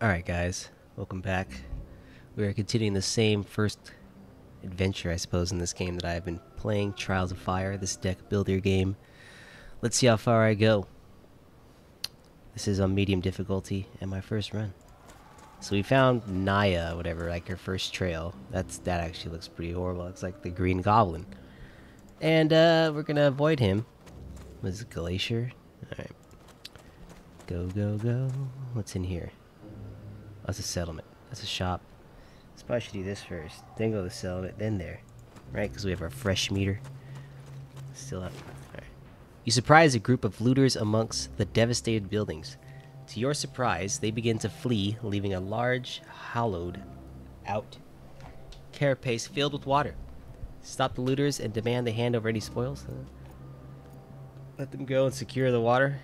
Alright guys, welcome back. We are continuing the same first adventure, I suppose, in this game that I've been playing, Trials of Fire, this deck builder game. Let's see how far I go. This is on medium difficulty and my first run. So we found Naya, whatever, like her first trail. That's That actually looks pretty horrible. It's like the Green Goblin. And uh, we're gonna avoid him. Was it Glacier? Alright. Go, go, go. What's in here? That's a settlement. That's a shop. Let's probably should do this first. Then go to the settlement, then there. Right? Because we have our fresh meter. Still up. Alright. You surprise a group of looters amongst the devastated buildings. To your surprise, they begin to flee, leaving a large, hollowed out carapace filled with water. Stop the looters and demand they hand over any spoils. Let them go and secure the water.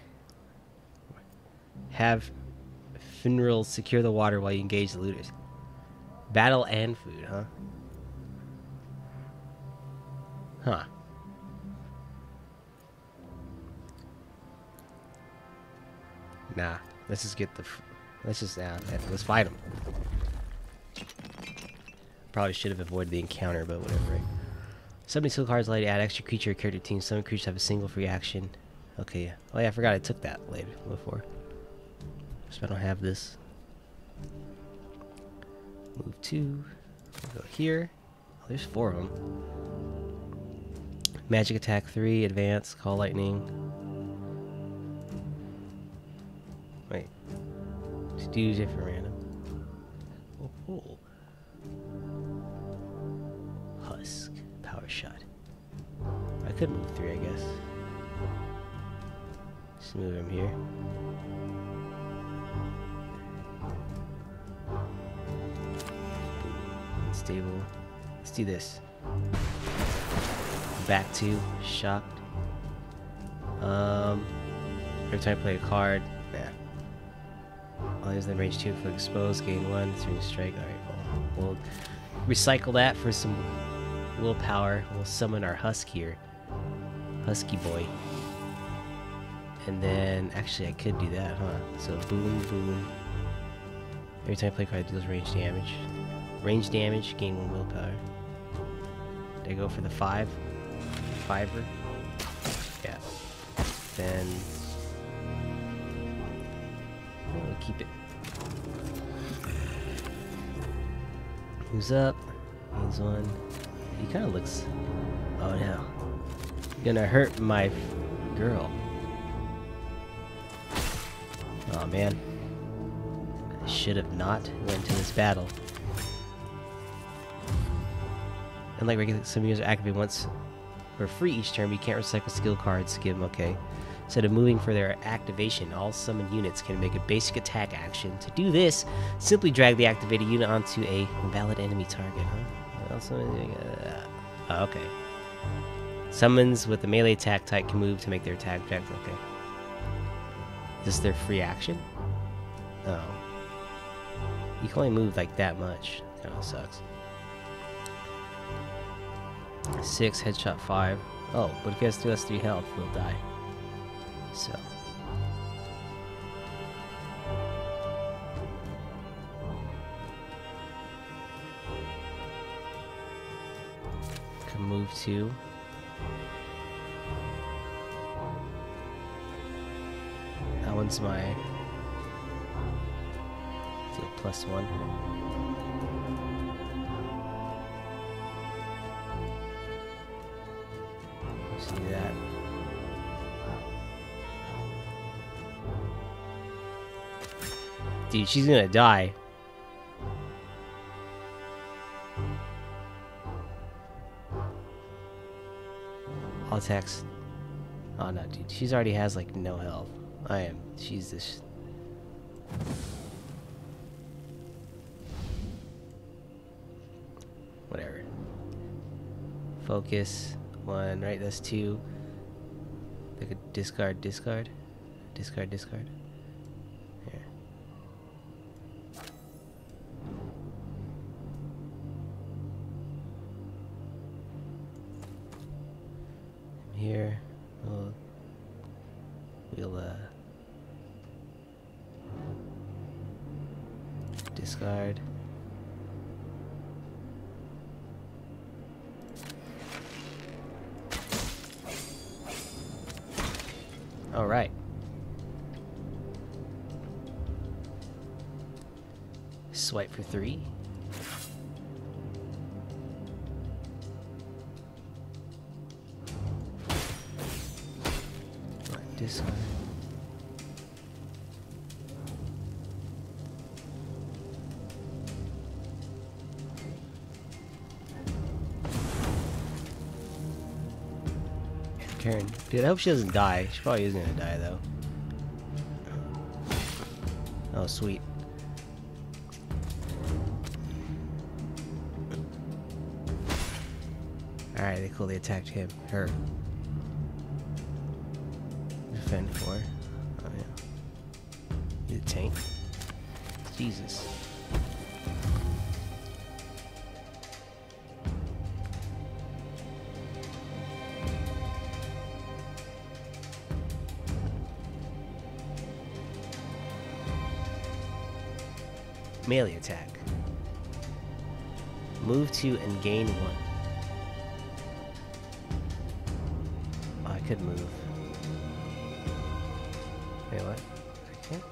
Have funerals secure the water while you engage the looters. Battle and food, huh? Huh. Nah, let's just get the. Let's just uh, let's fight them. Probably should have avoided the encounter, but whatever. Right? 72 cards let you add extra creature or character team. Some creatures have a single free action. Okay. Oh yeah, I forgot I took that later before. So I don't have this. Move two. Go here. Oh, there's four of them. Magic attack three. Advance. Call lightning. Wait. Just do different random. Oh, cool. Husk. Power shot. I could move three, I guess. Just move him here. Stable. Let's do this. Back to shocked. Um, every time I play a card, nah. All use in range two for expose, gain one, three strike. Alright, well, we'll recycle that for some willpower. We'll summon our husk here. Husky boy. And then, actually, I could do that, huh? So, boom, boom. Every time I play a card, it deals range damage. Range damage, gain one willpower. I go for the five? Fiver? Yeah. Then... We'll keep it. Who's up? He's one. He kind of looks... Oh no. Gonna hurt my girl. Oh man. I should have not went to this battle. Unlike regular, some users activate once for free each turn, but you can't recycle skill cards. Give them okay. Instead of moving for their activation, all summoned units can make a basic attack action. To do this, simply drag the activated unit onto a valid enemy target. Huh? Also, uh, oh, okay. Summons with the melee attack type can move to make their attack check. Okay. This is this their free action? Oh. You can only move like that much. Kind of sucks. Six, headshot five. Oh, but if he has 2 has 3 health, he'll die. So. Can move two. That one's my plus one. Dude, she's gonna die. All attacks. Oh no, dude. She's already has like no health. I am. She's this. Whatever. Focus. One, right? That's two. They could discard, discard. Discard, discard. Turn. Dude, I hope she doesn't die. She probably isn't gonna die though. Oh, sweet. Alright, they cool. They attacked him. Her. Defend for. Oh, yeah. A tank. Jesus. Melee attack. Move to and gain one. I could move. Wait, what? I can't?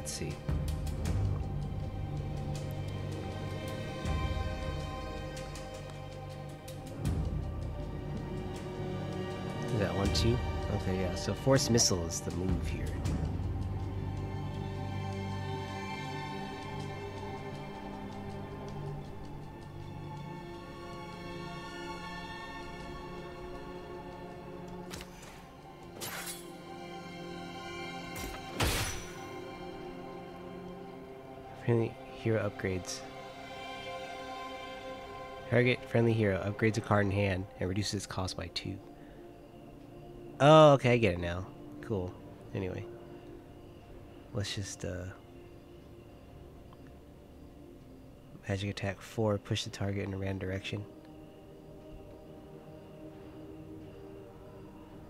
See. Is that one two? Okay, yeah. So force missile is the move here. Friendly hero upgrades. Target friendly hero upgrades a card in hand and reduces its cost by two. Oh, okay, I get it now. Cool. Anyway, let's just uh, magic attack four. Push the target in a random direction.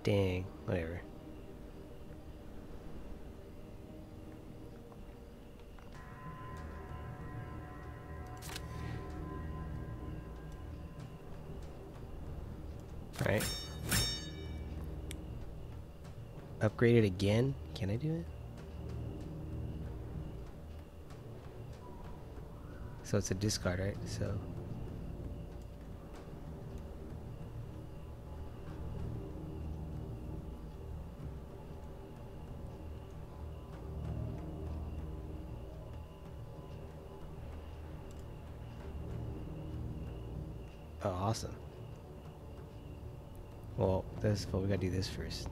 Dang, whatever. Right. Upgrade it again? Can I do it? So it's a discard, right? So. Well, this, but we gotta do this first.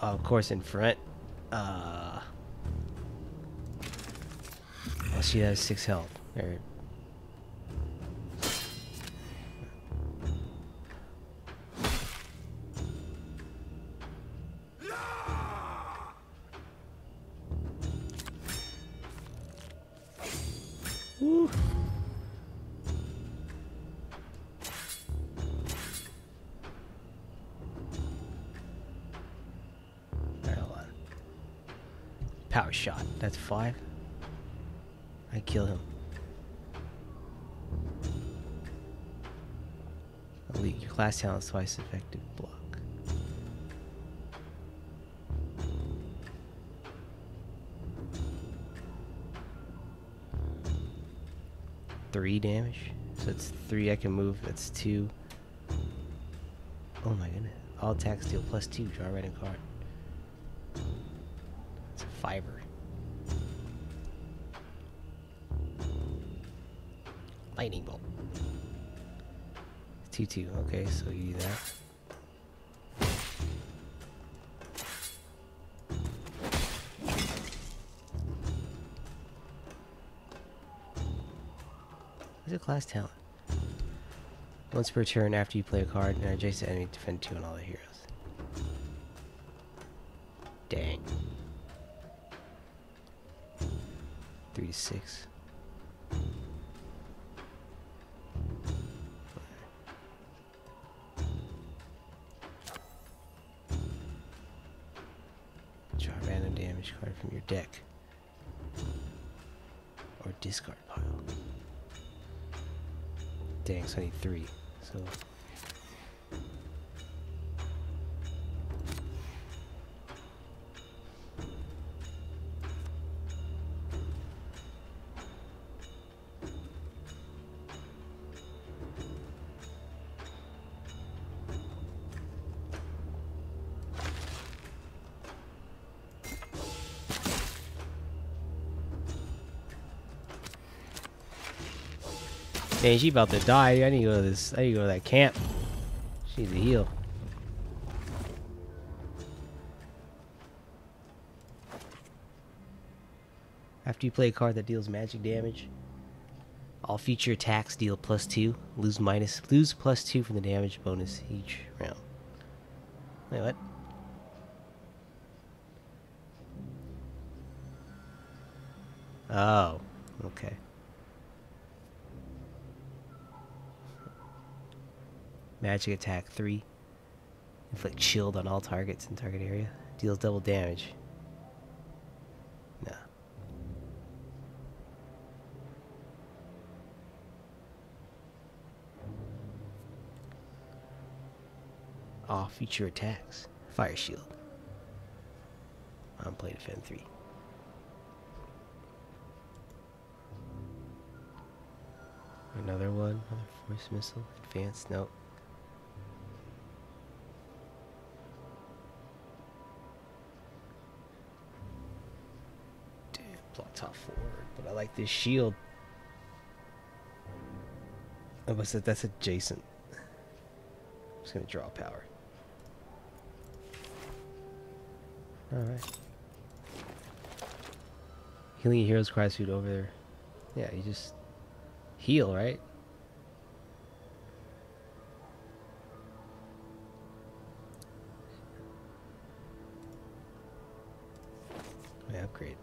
Oh, of course, in front. Uh. Oh, she has six health. Alright. Woo. Power shot. That's five. I kill him. Elite. Your class talent twice effective block. Three damage. So it's three I can move. That's two. Oh my goodness. All attacks deal plus two. Draw a random card fiber. Lightning bolt. 2-2. Okay, so you do that. Is a class talent? Once per turn after you play a card and adjacent enemy defend two on all the heroes. 36. Draw a random damage card from your deck. Or discard pile. Dang, so I need three. So Dang, she about to die. I need to go to this. I need to go to that camp. She needs to heal. After you play a card that deals magic damage, all future attacks deal plus two. Lose minus lose plus two from the damage bonus each round. Wait, what? Oh, okay. Magic attack 3. Inflict shield on all targets in target area. Deals double damage. Nah. All future attacks. Fire shield. I'm play defend 3. Another one. Another force missile. Advanced. Nope. block top forward, but I like this shield. Oh, but that's adjacent. I'm just gonna draw power. Alright. Healing heroes Cry suit over there. Yeah, you just heal, right? Yeah, upgrade.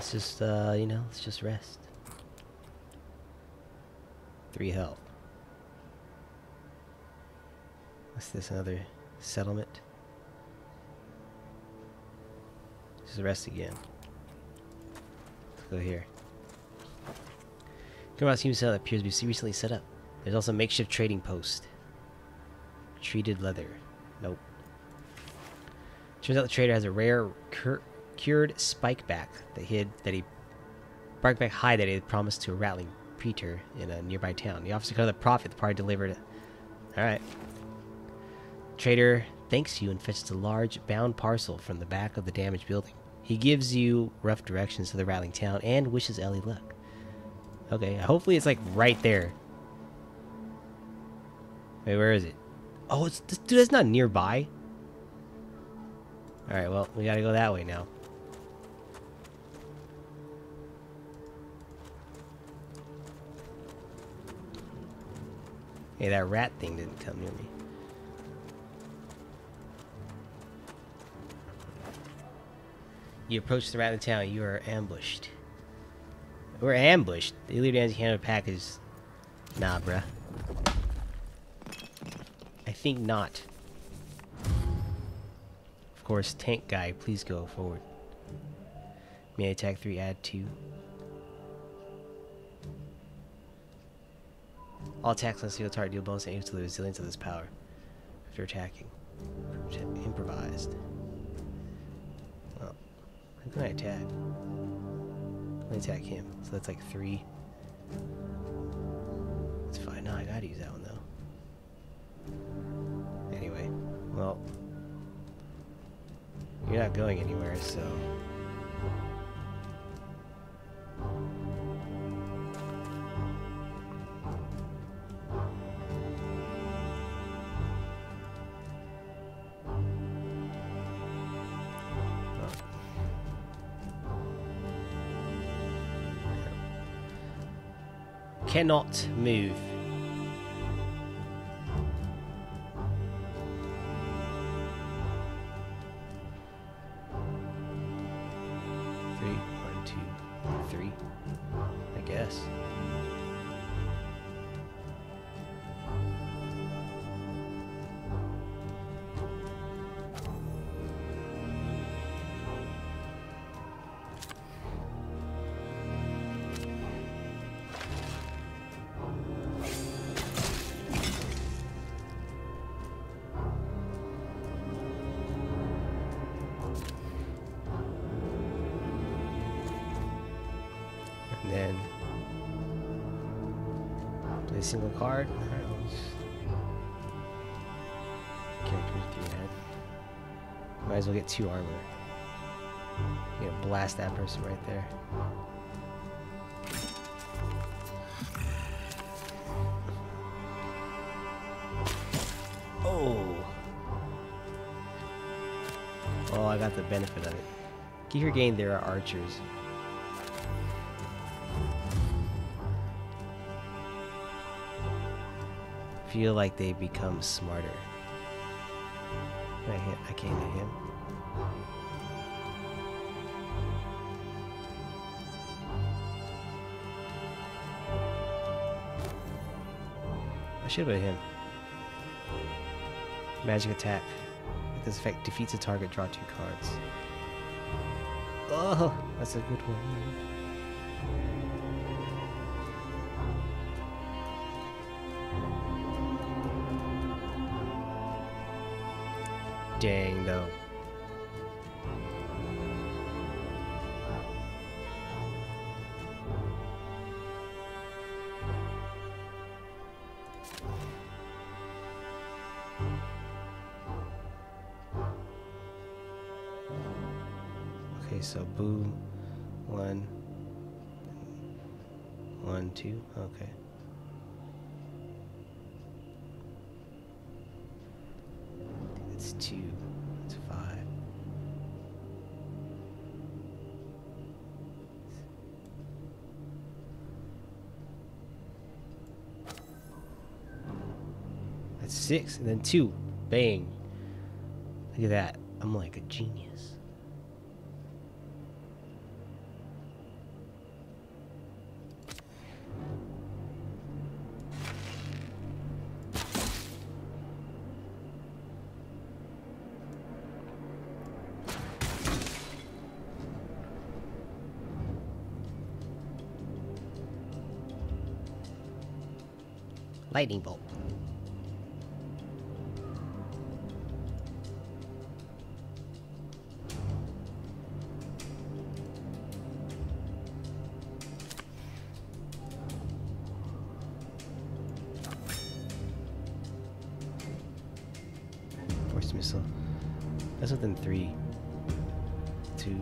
Let's just, uh, you know, let's just rest. Three health. What's this? Another settlement? Just rest again. Let's go here. Team cell appears to be recently set up. There's also a makeshift trading post. Treated leather. Nope. Turns out the trader has a rare cur cured spikeback that he had, that he spikeback hide that he had promised to a rattling preacher in a nearby town. The officer cut the profit the party delivered. All right. Trader thanks you and fetches a large bound parcel from the back of the damaged building. He gives you rough directions to the rattling town and wishes Ellie luck. Okay, hopefully it's like right there. Wait, where is it? Oh, it's dude. That's not nearby. All right, well, we gotta go that way now. Hey, that rat thing didn't come near me. You approach the rat in the town. You are ambushed. We're ambushed. The illegal anti-handed package. Nah, bruh. I think not. Of course, tank guy, please go forward. May I attack 3, add 2. All attacks on single target deal bonus and to the resilience of this power after attacking. Improvised. Well, can I attack? Let me attack him. So that's like three. It's fine. No, I gotta use that one though. Anyway, well, you're not going anywhere, so. Cannot move. Single card. Just- Characters. Might as well get two armor. You know, blast that person right there. Oh. Oh, I got the benefit of it. Your game there are archers. Feel like they become smarter. Can I hit? I can't hit him. I should have hit him. Magic attack. If this effect defeats a target, draw two cards. Oh, that's a good one. Two, it's five. That's six, and then two, bang. Look at that. I'm like a genius. Lightning bolt. Force missile. That's within three, two,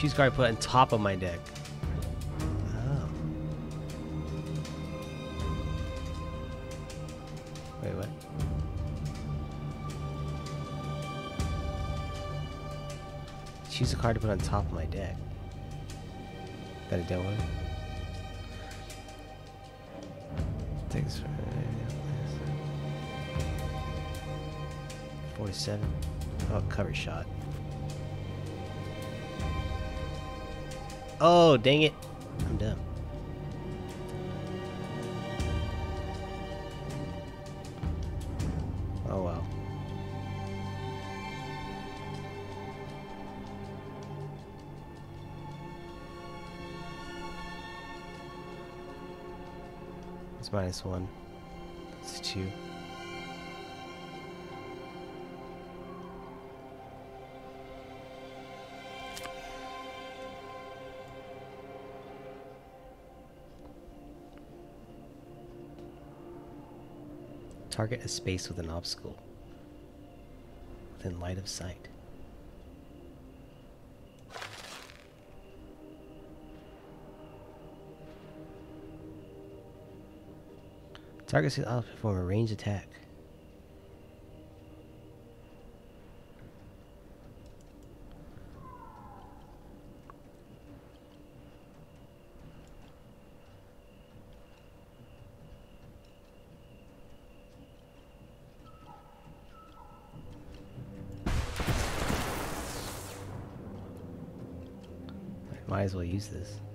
Choose card to put on top of my deck. Oh. Wait, what? Choose a card to put on top of my deck. Got a demo. Take this. 47. Oh, cover shot. Oh, dang it. I'm dumb. Oh, well. It's minus one. It's two. Target a space with an obstacle. Within light of sight. Target will uh, perform a range attack. Might as well use this.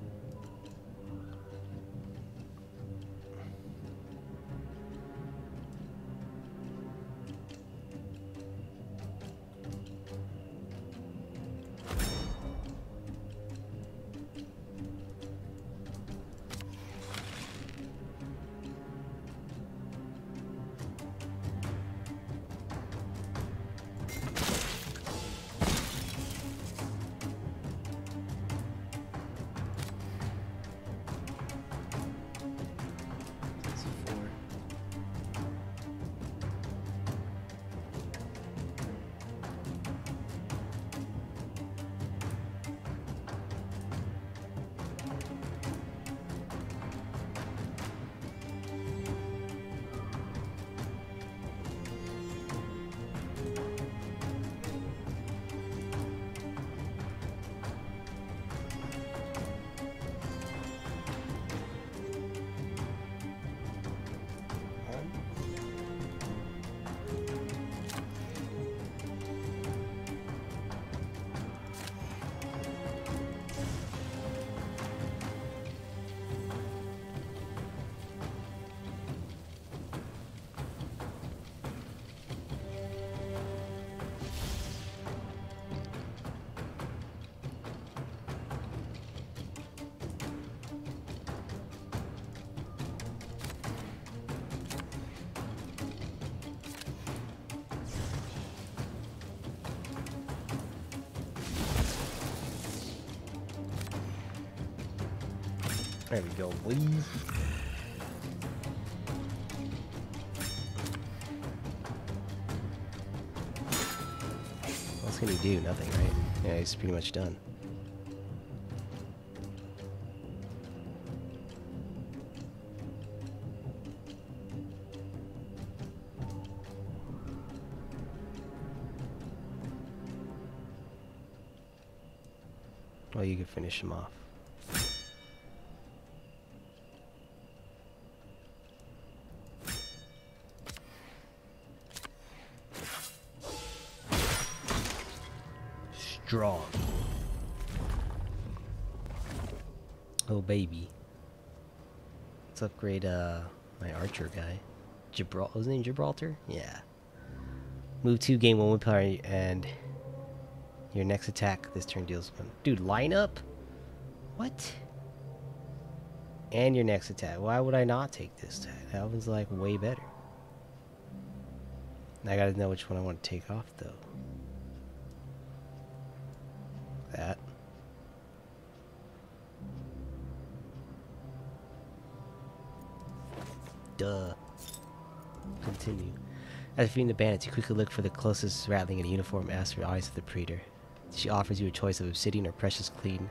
There we go, please. What's he do? Nothing, right? Yeah, he's pretty much done. Well, you can finish him off. Oh baby. Let's upgrade uh my archer guy. Gibraltar was his name Gibraltar? Yeah. Move two, gain one power and your next attack this turn deals one. Dude, line up? What? And your next attack. Why would I not take this attack? That one's like way better. I gotta know which one I want to take off though. Duh. Continue. As defeating the bandits, you quickly look for the closest rattling in a uniform ask for eyes of the praetor. She offers you a choice of obsidian or precious clean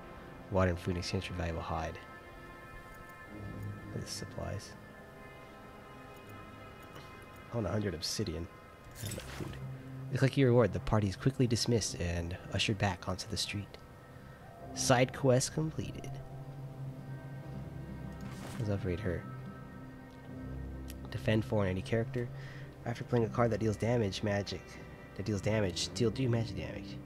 water and food in exchange for valuable hide. This supplies. I want 100 obsidian. And no food. It's like your reward. The party is quickly dismissed and ushered back onto the street. Side quest completed. Let's upgrade her. Defend for any character. After playing a card that deals damage, magic. That deals damage, deal do magic damage.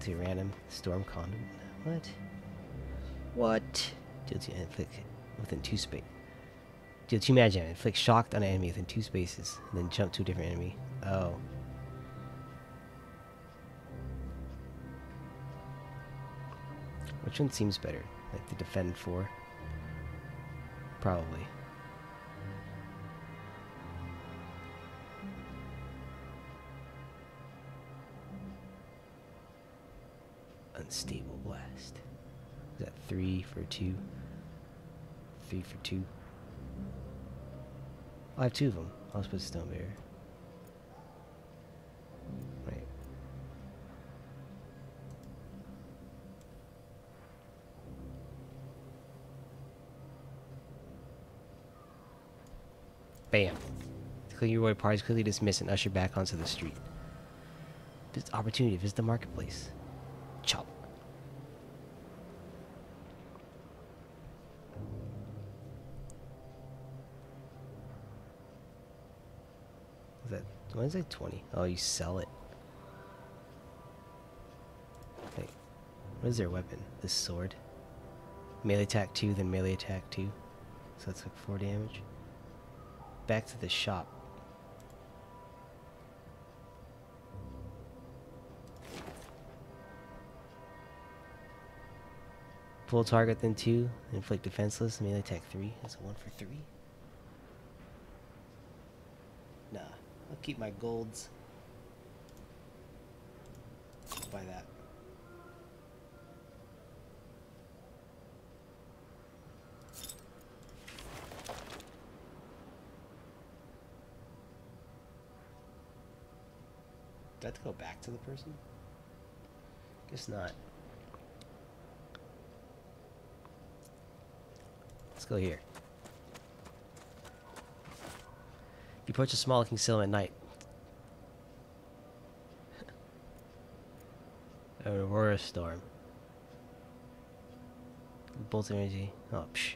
To random storm condom. What? What? Deal two inflict within two space. Deal two magic damage. Inflict shocked on an enemy within two spaces. And then jump to a different enemy. Oh. Which one seems better? Like the defend four? Probably. Unstable blast. Is that three for two? Three for two. I have two of them. I'll just put stone barrier. Right. Bam. Clear your way parties quickly dismiss and usher back onto the street. This opportunity to visit the marketplace. Is that it 20? Oh, you sell it. Wait, what is their weapon? This sword. Melee attack 2, then melee attack 2. So that's like 4 damage. Back to the shop. Full target, then 2. Inflict defenseless, melee attack 3. That's a 1 for 3. Nah, I'll keep my golds. Buy that. Do I have to go back to the person? Guess not. Let's go here. You approach a small looking cell at night. An aurora storm. Bolt energy. Oh, psh.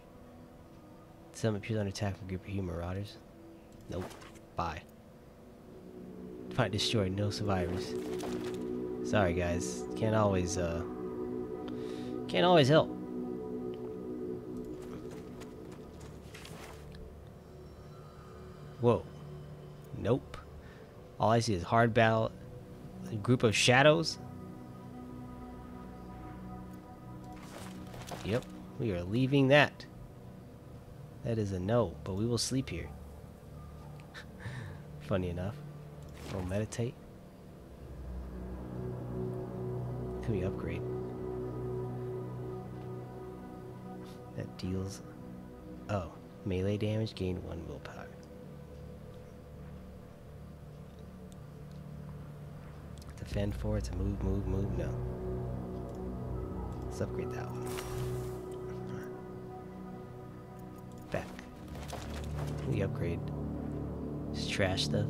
Some appears under attack from a group of human marauders. Nope. Bye. Fight destroyed. No survivors. Sorry, guys. Can't always, uh... Can't always help. Whoa. Nope. All I see is hard battle, a group of shadows. Yep, we are leaving that. That is a no, but we will sleep here. Funny enough. We'll meditate. Can we upgrade? That deals... Oh, melee damage, gain one willpower. Defend for to move, move, move. No. Let's upgrade that one. Back. We upgrade. Just trash stuff.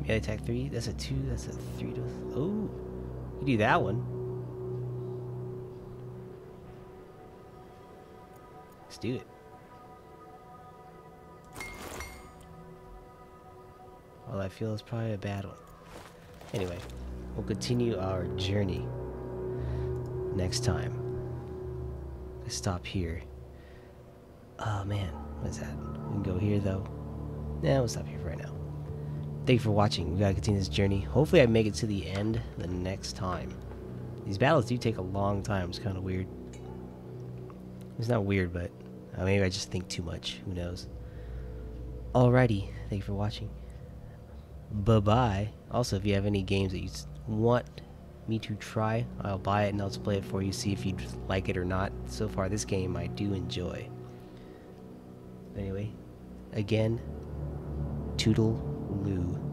Melee attack 3. That's a 2. That's a 3 to. Oh. You do that one. Let's do it. Well, I feel it's probably a bad one. Anyway, we'll continue our journey next time. Let's stop here. Oh man, what is that? We can go here though. Nah, we'll stop here for right now. Thank you for watching. We gotta continue this journey. Hopefully I make it to the end the next time. These battles do take a long time. It's kind of weird. It's not weird, but uh, maybe I just think too much. Who knows? Alrighty. Thank you for watching bye bye. Also, if you have any games that you want me to try, I'll buy it and I'll play it for you, see if you like it or not. So far, this game I do enjoy. Anyway, again, Toodle.